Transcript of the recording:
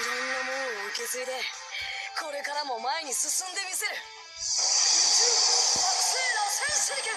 いろんなものを受け継いでこれからも前に進んでみせる。宇宙学生の戦士権